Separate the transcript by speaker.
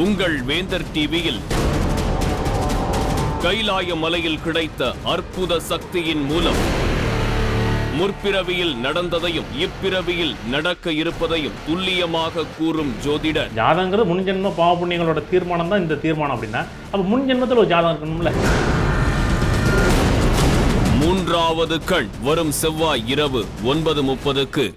Speaker 1: உங்கள் வேந்தர் டிவியில் கைலாய மலையில் கிடைத்த அற்புத சக்தியின் மூலம் முற்பிறவியில் நடந்ததையும் இப்பிறவியில் நடக்க இருப்பதையும் துல்லியமாக கூறும் ஜோதிடர்.
Speaker 2: ஜாதகங்கிறது முன்ஜென்ம பாவ புண்ணியங்களோட தீர்மானம் தான் இந்த தீர்மானம் அப்படின்னா அப்ப முன்ஜென்மத்தில் ஒரு ஜாதகம் இருக்கணும்ல.
Speaker 1: மூன்றாவது கண் வரும் செவ்வாய் இரவு ஒன்பது முப்பதுக்கு.